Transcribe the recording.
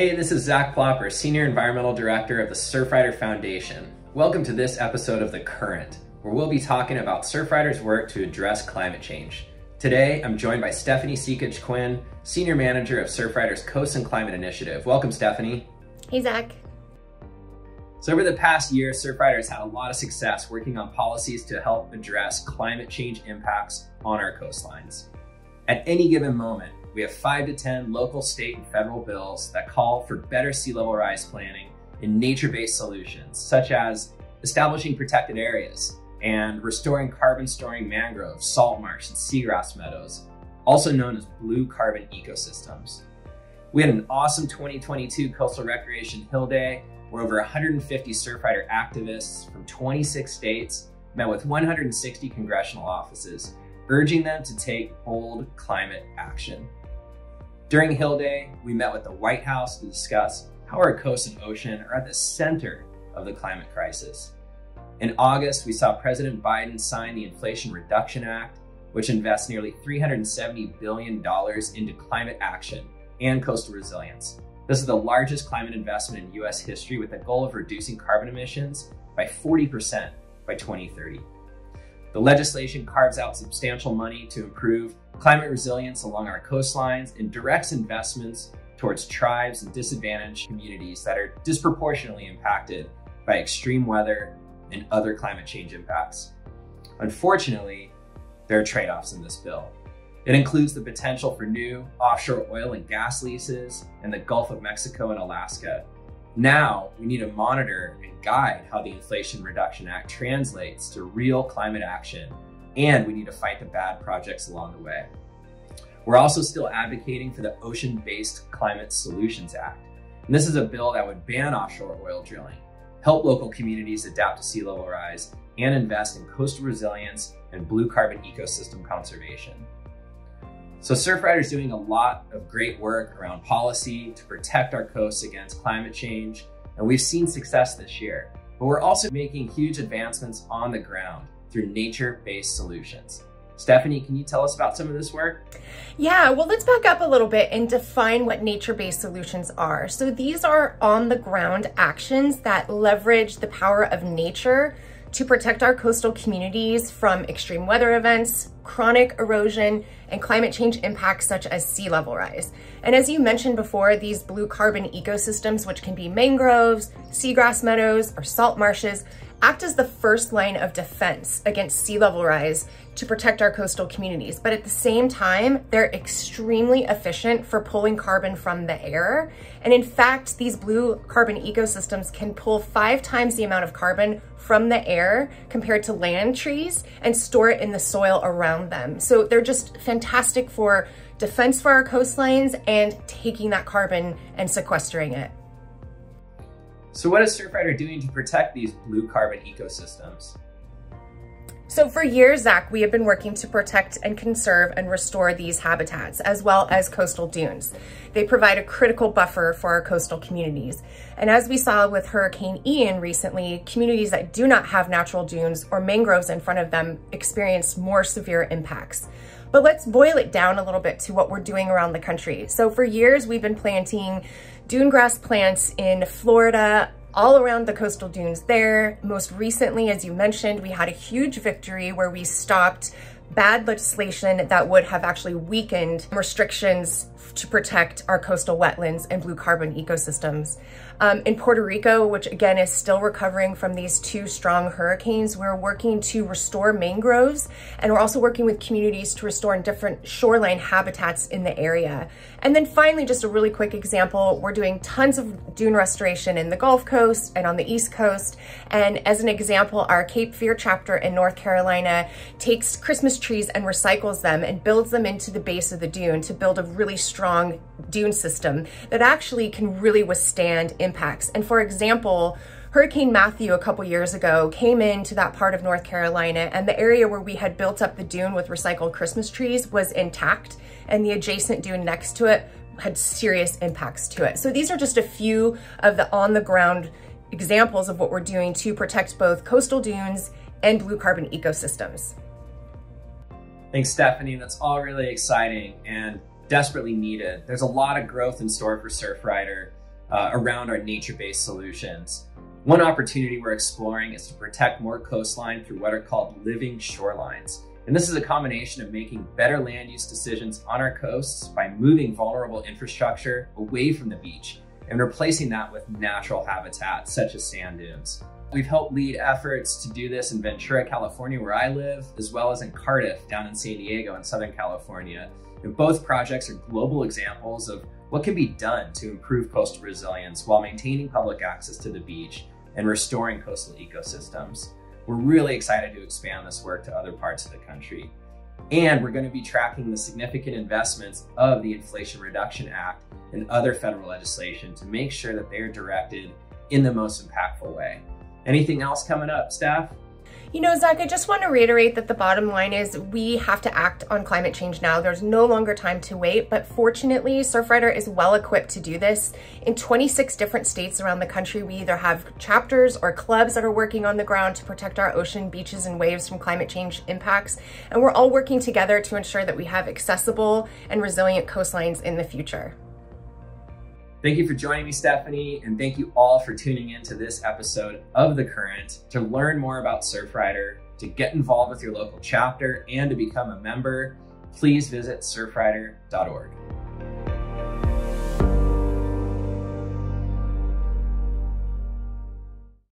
Hey, this is Zach Plopper, Senior Environmental Director of the Surfrider Foundation. Welcome to this episode of The Current, where we'll be talking about Surfrider's work to address climate change. Today, I'm joined by Stefanie Sekich Quinn, Senior Manager of Surfrider's Coast and Climate Initiative. Welcome, Stefanie. Hey, Zach. So over the past year, Surfrider's had a lot of success working on policies to help address climate change impacts on our coastlines. At any given moment, we have five to 10 local, state, and federal bills that call for better sea level rise planning and nature-based solutions, such as establishing protected areas and restoring carbon storing mangroves, salt marsh, and seagrass meadows, also known as blue carbon ecosystems. We had an awesome 2022 Coastal Recreation Hill Day where over 150 Surfrider activists from 26 states met with 160 congressional offices, urging them to take bold climate action. During Hill Day, we met with the White House to discuss how our coast and ocean are at the center of the climate crisis. In August, we saw President Biden sign the Inflation Reduction Act, which invests nearly $370 billion into climate action and coastal resilience. This is the largest climate investment in US history with the goal of reducing carbon emissions by 40% by 2030. The legislation carves out substantial money to improve climate resilience along our coastlines and directs investments towards tribes and disadvantaged communities that are disproportionately impacted by extreme weather and other climate change impacts. Unfortunately, there are trade offs in this bill. It includes the potential for new offshore oil and gas leases in the Gulf of Mexico and Alaska, now we need to monitor and guide how the Inflation Reduction Act translates to real climate action, and we need to fight the bad projects along the way. We're also still advocating for the Ocean Based Climate Solutions Act. And this is a bill that would ban offshore oil drilling, help local communities adapt to sea level rise, and invest in coastal resilience and blue carbon ecosystem conservation. So Surfrider is doing a lot of great work around policy to protect our coasts against climate change, and we've seen success this year. But we're also making huge advancements on the ground through nature-based solutions. Stefanie, can you tell us about some of this work? Yeah, well, let's back up a little bit and define what nature-based solutions are. So these are on-the-ground actions that leverage the power of nature to protect our coastal communities from extreme weather events, chronic erosion, and climate change impacts such as sea level rise. And as you mentioned before, these blue carbon ecosystems, which can be mangroves, seagrass meadows, or salt marshes, act as the first line of defense against sea level rise to protect our coastal communities. But at the same time, they're extremely efficient for pulling carbon from the air. And in fact, these blue carbon ecosystems can pull five times the amount of carbon from the air compared to land trees and store it in the soil around them. So they're just fantastic for defense for our coastlines and taking that carbon and sequestering it. So what is Surfrider doing to protect these blue carbon ecosystems? So for years, Zach, we have been working to protect and conserve and restore these habitats, as well as coastal dunes. They provide a critical buffer for our coastal communities. And as we saw with Hurricane Ian recently, communities that do not have natural dunes or mangroves in front of them experience more severe impacts. But let's boil it down a little bit to what we're doing around the country. So for years, we've been planting dune grass plants in Florida, all around the coastal dunes there. Most recently, as you mentioned, we had a huge victory where we stopped bad legislation that would have actually weakened restrictions to protect our coastal wetlands and blue carbon ecosystems. Um, in Puerto Rico, which again is still recovering from these two strong hurricanes, we're working to restore mangroves and we're also working with communities to restore different shoreline habitats in the area. And then finally, just a really quick example, we're doing tons of dune restoration in the Gulf Coast and on the East Coast. And as an example, our Cape Fear chapter in North Carolina takes Christmas trees and recycles them and builds them into the base of the dune to build a really strong dune system that actually can really withstand impacts. And for example, Hurricane Matthew a couple years ago came into that part of North Carolina and the area where we had built up the dune with recycled Christmas trees was intact and the adjacent dune next to it had serious impacts to it. So these are just a few of the on the ground examples of what we're doing to protect both coastal dunes and blue carbon ecosystems. Thanks, Stefanie. That's all really exciting and desperately needed. There's a lot of growth in store for Surfrider uh, around our nature based solutions. One opportunity we're exploring is to protect more coastline through what are called living shorelines. And this is a combination of making better land use decisions on our coasts by moving vulnerable infrastructure away from the beach and replacing that with natural habitats such as sand dunes. We've helped lead efforts to do this in Ventura, California, where I live, as well as in Cardiff, down in San Diego in Southern California. And both projects are global examples of what can be done to improve coastal resilience while maintaining public access to the beach and restoring coastal ecosystems. We're really excited to expand this work to other parts of the country. And we're going to be tracking the significant investments of the Inflation Reduction Act and other federal legislation to make sure that they are directed in the most impactful way. Anything else coming up, Steph? You know, Zach, I just want to reiterate that the bottom line is we have to act on climate change now. There's no longer time to wait, but fortunately, Surfrider is well equipped to do this. In 26 different states around the country, we either have chapters or clubs that are working on the ground to protect our ocean, beaches, and waves from climate change impacts. And we're all working together to ensure that we have accessible and resilient coastlines in the future. Thank you for joining me, Stefanie, and thank you all for tuning in to this episode of The Current. To learn more about Surfrider, to get involved with your local chapter, and to become a member, please visit surfrider.org.